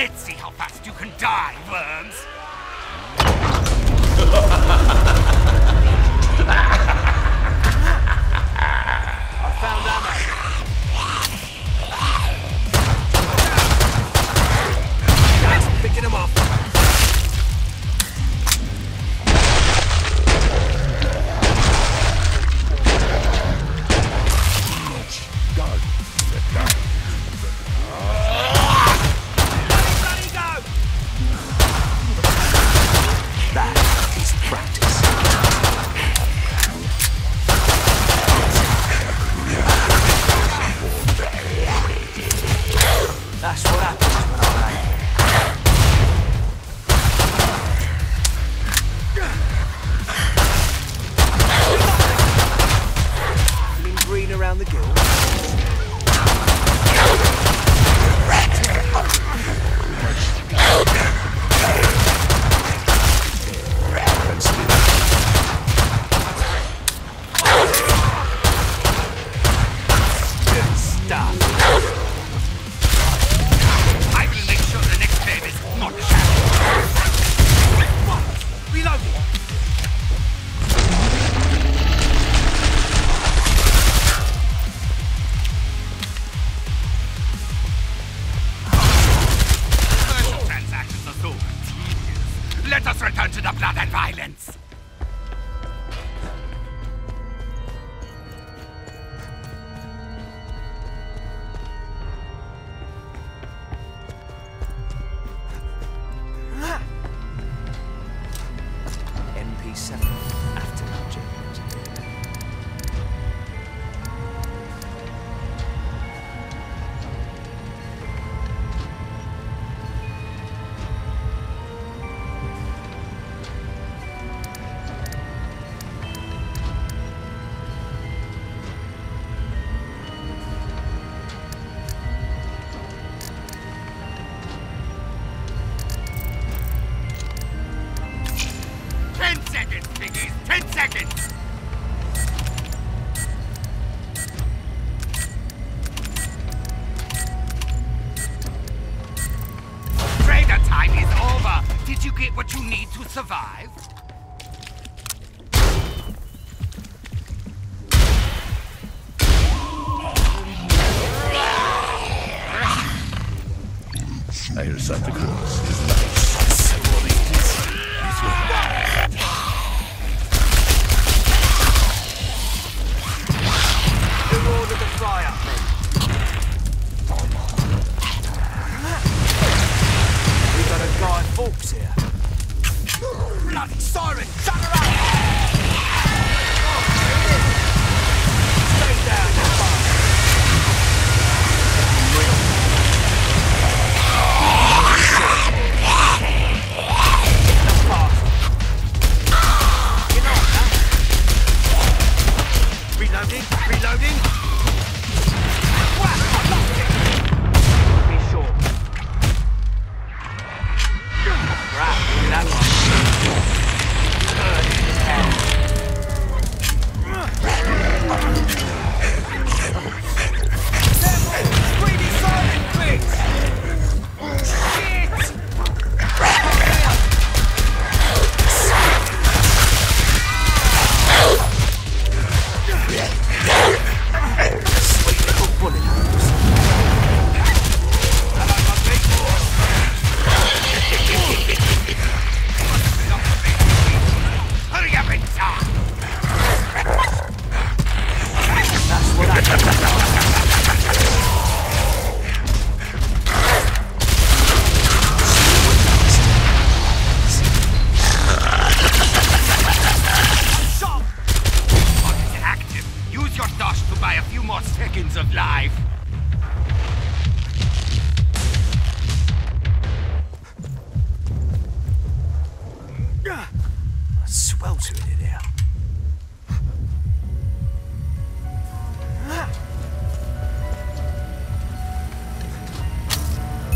Let's see how fast you can die, worms. I found ammo. Guard. I hear Santa Claus is lying.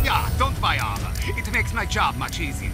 Yeah, don't buy armor. It makes my job much easier.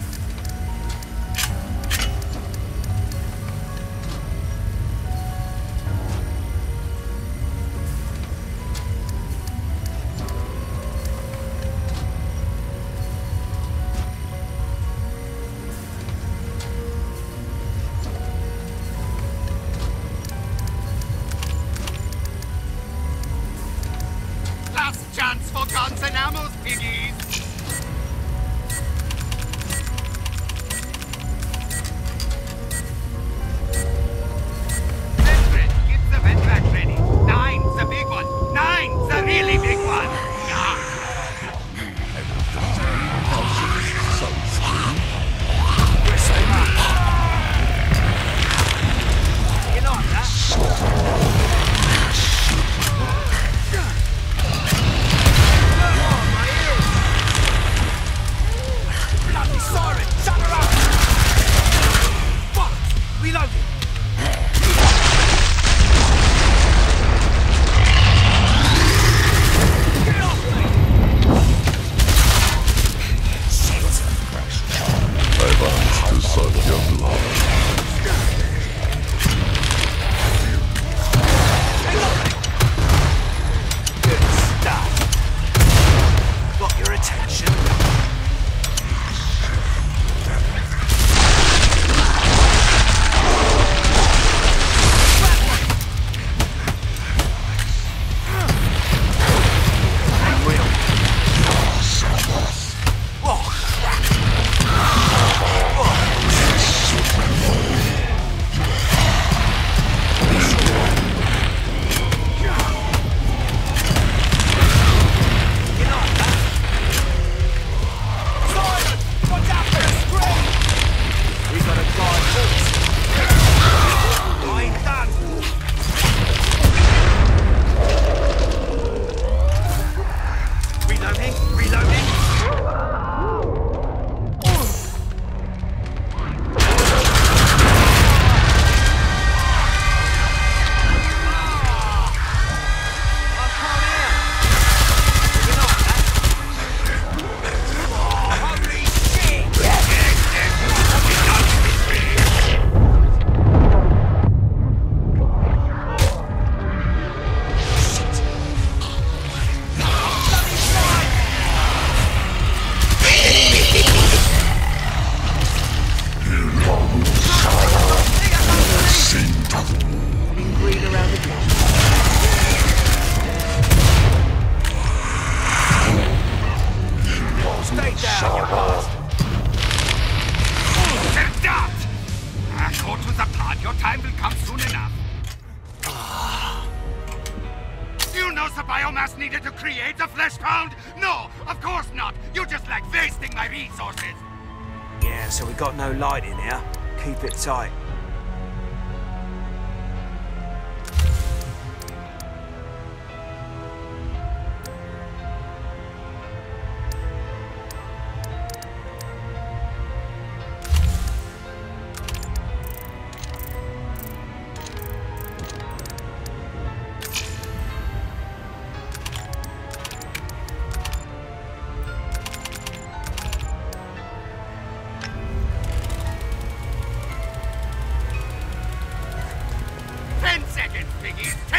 Light in here. Keep it tight.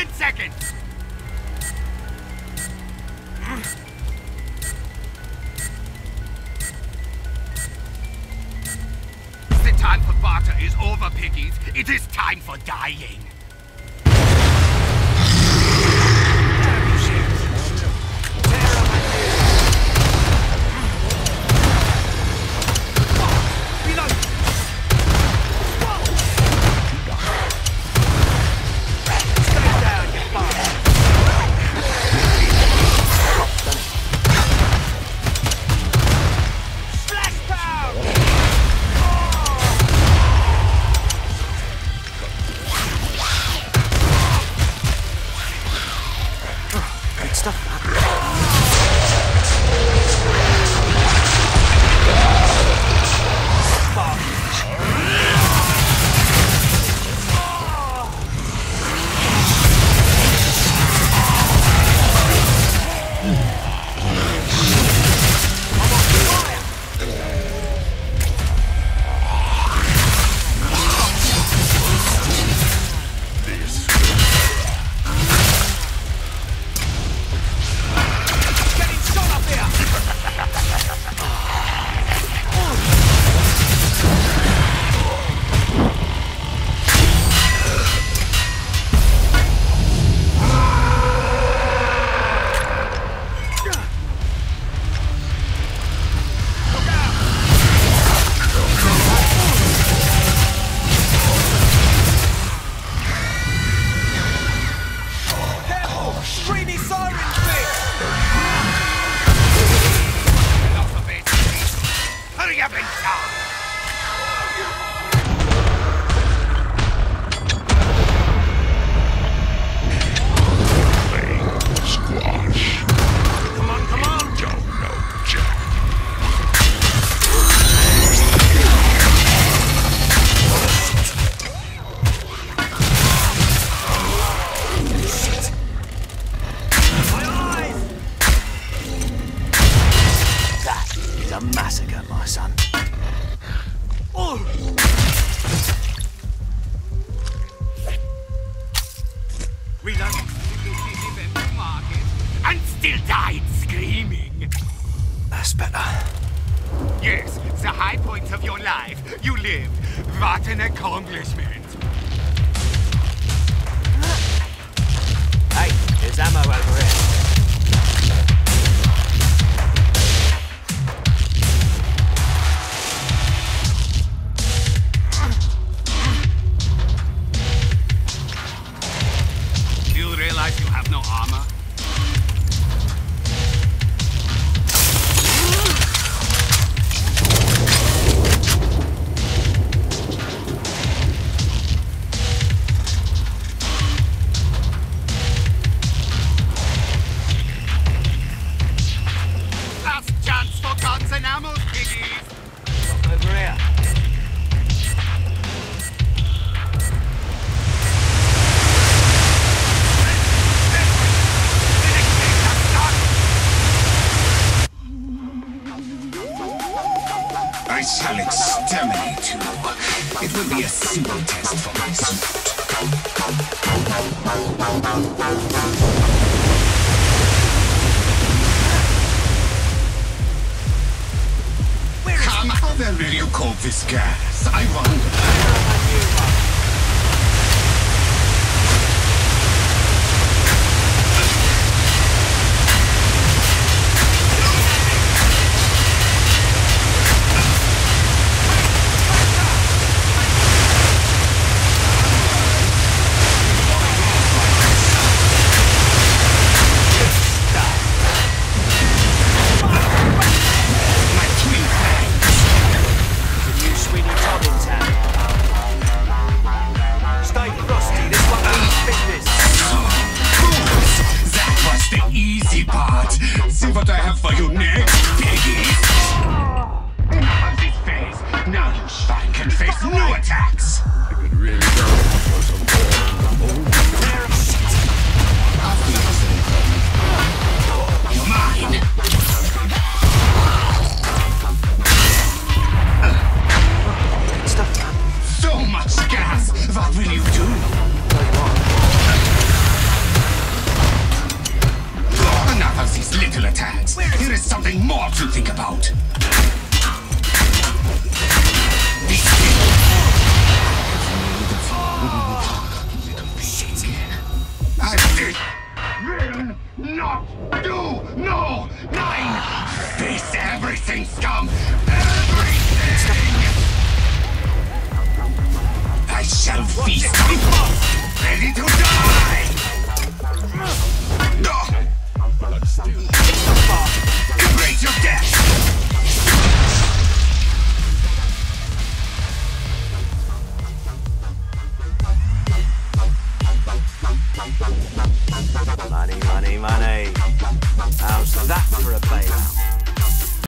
10 seconds! The time for barter is over, piggies. It is time for dying. What an accomplishment. Hey, there's ammo over here. I shall exterminate you. It will be a simple test for my suit. Come, how the will you cope this gas? I wonder. Next, piggies? Enough of this phase. Now you Schwein can face new attacks. It really does for some You're mine. Stuff. So much gas. What will more to think about.